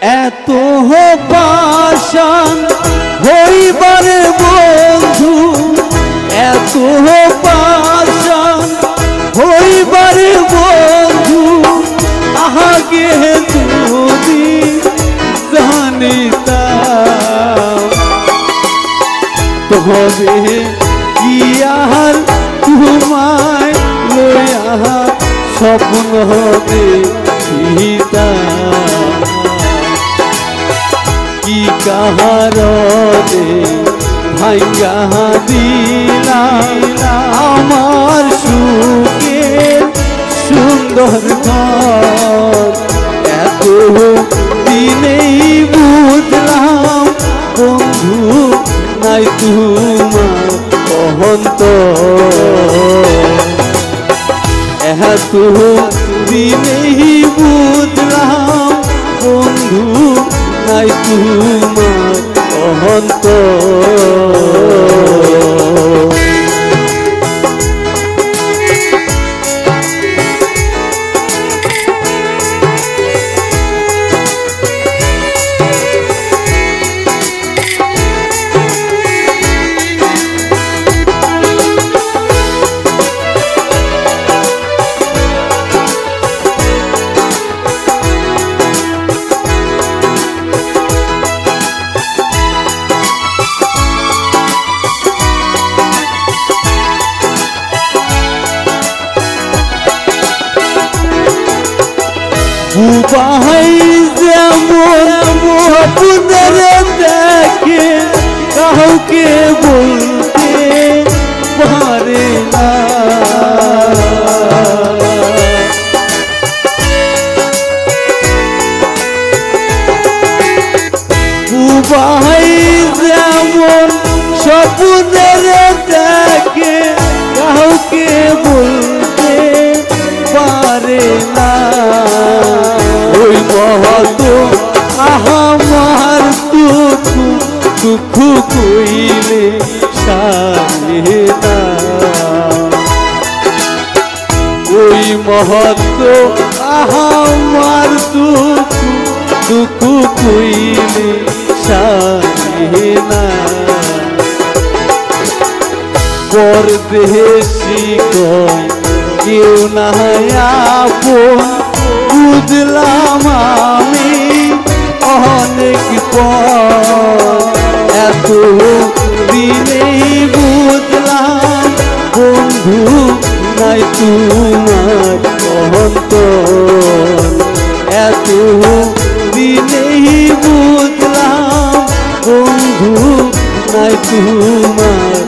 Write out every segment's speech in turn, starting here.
এত পাশান হইবারে বন্ধু, এত পাশান হইবারে বন্ধু আগে যদি জানিতাম? তবে কি আর তোমায় লইয়া স্বপ্ন দেখিতাম কি কাহারতে ভাঙ্গা দিলা আমার সুখের সুন্দর এত দিনেই বুঝলাম, বন্ধু নাই তোমার অহন্ত এত দিনেই নাই তোমার অহন্ত উপায় যেমন স্বপ্নের দেখে কাউকে বলতে আহামার দুঃখ দুঃখ কইলে সারে না ওই মহত্ব আহামার দুঃখ দুঃখ কইলে সারে না পরদেশি কয়, কেউ না বুঝলাম আমি। অনেক এত দিনেই বুঝলাম বন্ধু নাই তোমার অন্ত এত দিনেই বুঝলাম বন্ধু নাই তোমার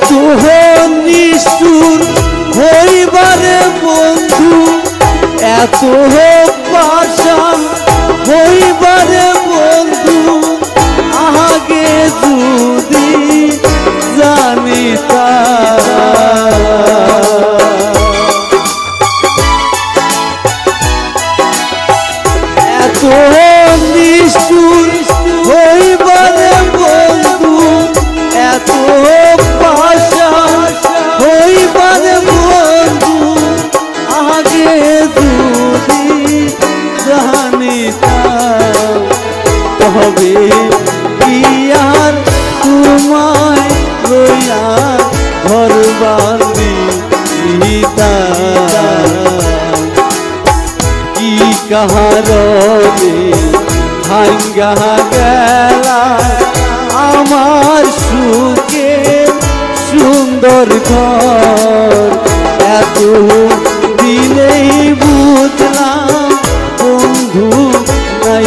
এত নিষ্ঠুর হইবারে বন্ধু এত পাশা হইবারে তবে কি আর তোমায় লইয়া ঘর বান্ধি কি কাহারবে ভাঙ্গা গেলা? আমার সুখে সুন্দর ঘর এত দিনেই বুঝলাম বন্ধু নাই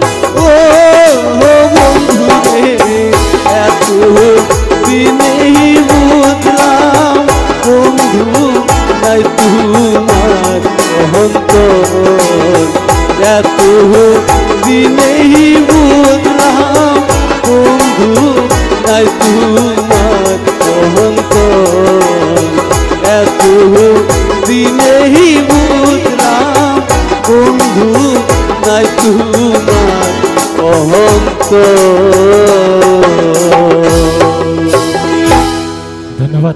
ধন্যবাদ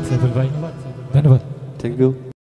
ধন্যবাদ। Thank you